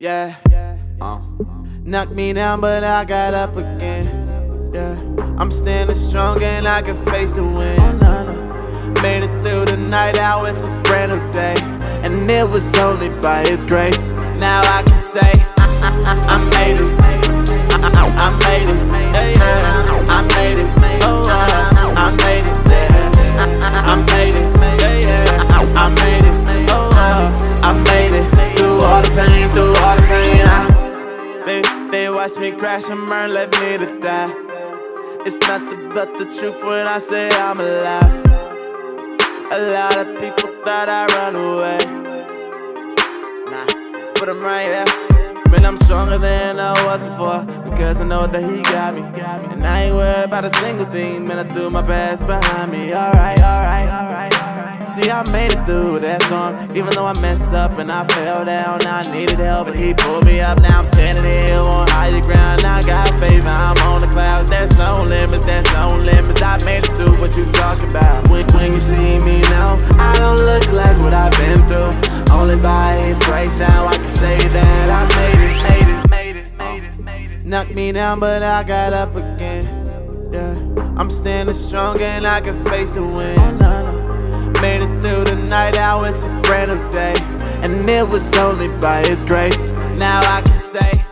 Yeah. Uh. Knocked me down, but I got up again. Yeah. I'm standing strong and I can face the wind. Oh, no, no. Made it through the night, now it's a brand new day. And it was only by His grace. Now I can say, I, I, I made it. They, watch me crash and burn, left me to die. It's nothing but the truth when I say I'm alive. A lot of people thought I run away. Nah, but I'm right here. Man, I'm stronger than I was before because I know that he got me. And I ain't worried about a single thing, man. I do my best behind me. Alright, alright, alright. See, I made it through that storm, even though I messed up and I fell down. I needed help, but he pulled me up. Now I'm standing here on higher ground. I got faith, I'm on the clouds. There's no limits, there's no limits. I made it through what you talk about. When, when you see me now, I don't look like what I've been through. Only by His grace now I can say that I made it, made it, made it, made it, made it. Knocked me down, but I got up again. Yeah, I'm standing strong and I can face the wind. Oh, no, no. Made it through the night, now it's a brand new day. And it was only by His grace. Now I can say.